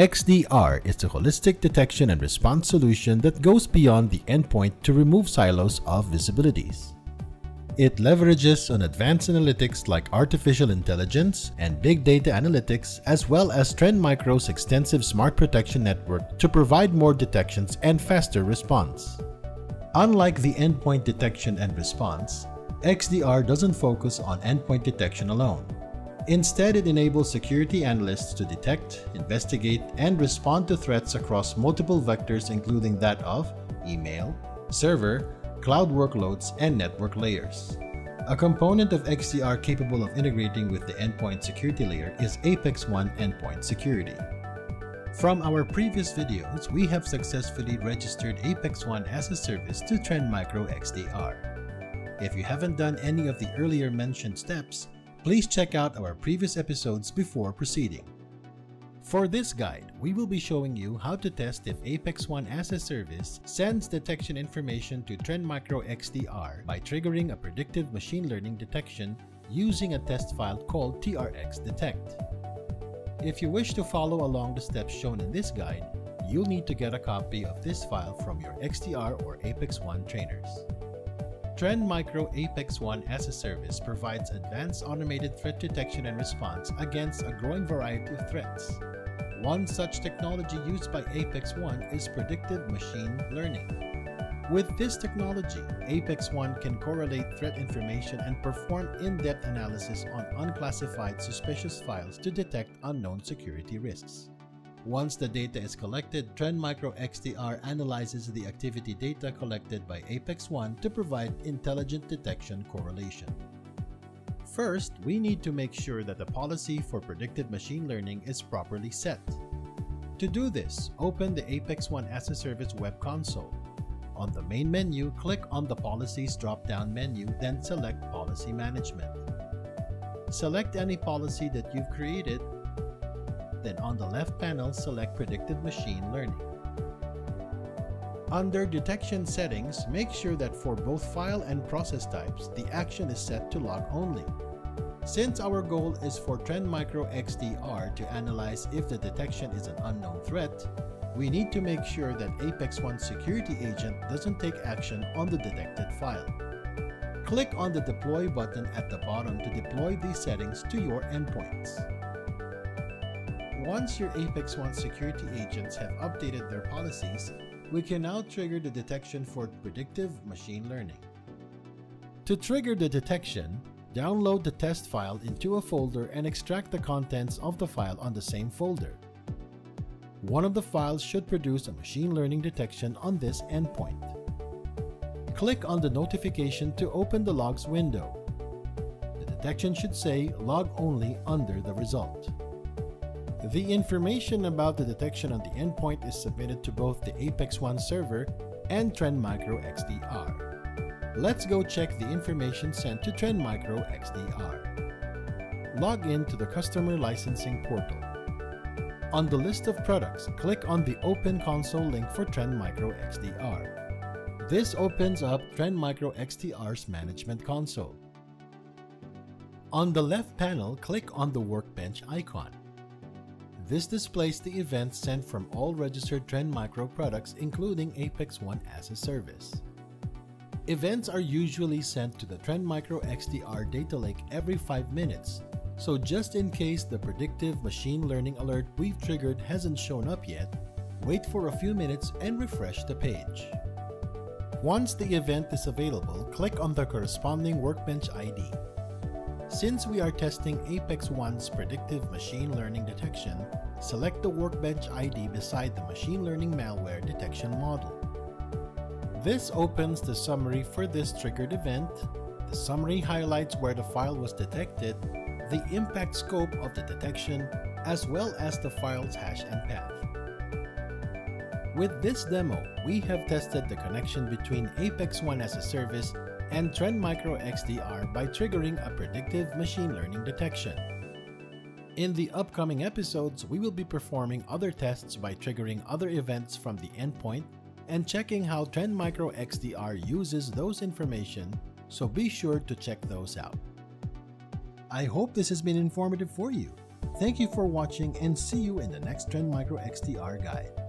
XDR is a holistic detection and response solution that goes beyond the endpoint to remove silos of visibilities. It leverages on advanced analytics like artificial intelligence and big data analytics, as well as Trend Micro's extensive smart protection network to provide more detections and faster response. Unlike the endpoint detection and response, XDR doesn't focus on endpoint detection alone. Instead, it enables security analysts to detect, investigate, and respond to threats across multiple vectors including that of email, server, cloud workloads, and network layers. A component of XDR capable of integrating with the endpoint security layer is Apex One Endpoint Security. From our previous videos, we have successfully registered Apex One as a service to Trend Micro XDR. If you haven't done any of the earlier mentioned steps, please check out our previous episodes before proceeding. For this guide, we will be showing you how to test if Apex One as a service sends detection information to Trend Micro XDR by triggering a predictive machine learning detection using a test file called TRX Detect. If you wish to follow along the steps shown in this guide, you'll need to get a copy of this file from your XDR or Apex One trainers. Trend Micro Apex One as a service provides advanced automated threat detection and response against a growing variety of threats. One such technology used by Apex One is predictive machine learning. With this technology, Apex One can correlate threat information and perform in-depth analysis on unclassified suspicious files to detect unknown security risks. Once the data is collected, Trend Micro XDR analyzes the activity data collected by Apex One to provide intelligent detection correlation. First, we need to make sure that the policy for predictive machine learning is properly set. To do this, open the Apex One as a Service web console. On the main menu, click on the Policies drop-down menu, then select Policy Management. Select any policy that you've created, then on the left panel, select Predictive Machine Learning. Under Detection Settings, make sure that for both file and process types, the action is set to log only. Since our goal is for Trend Micro XDR to analyze if the detection is an unknown threat, we need to make sure that Apex One security agent doesn't take action on the detected file. Click on the Deploy button at the bottom to deploy these settings to your endpoints. Once your Apex One security agents have updated their policies, we can now trigger the detection for predictive machine learning. To trigger the detection, download the test file into a folder and extract the contents of the file on the same folder. One of the files should produce a machine learning detection on this endpoint. Click on the notification to open the logs window. The detection should say log only under the result. The information about the detection on the endpoint is submitted to both the Apex One server and Trend Micro XDR. Let's go check the information sent to Trend Micro XDR. Log in to the Customer Licensing portal. On the list of products, click on the Open Console link for Trend Micro XDR. This opens up Trend Micro XDR's Management Console. On the left panel, click on the Workbench icon. This displays the events sent from all registered Trend Micro products including Apex One as a service. Events are usually sent to the Trend Micro XDR data lake every 5 minutes, so just in case the predictive machine learning alert we've triggered hasn't shown up yet, wait for a few minutes and refresh the page. Once the event is available, click on the corresponding Workbench ID. Since we are testing Apex One's predictive machine learning detection, select the Workbench ID beside the machine learning malware detection model. This opens the summary for this triggered event. The summary highlights where the file was detected, the impact scope of the detection, as well as the file's hash and path. With this demo, we have tested the connection between Apex One as a service and Trend Micro XDR by triggering a predictive machine learning detection. In the upcoming episodes, we will be performing other tests by triggering other events from the endpoint and checking how Trend Micro XDR uses those information, so be sure to check those out. I hope this has been informative for you. Thank you for watching and see you in the next Trend Micro XDR guide.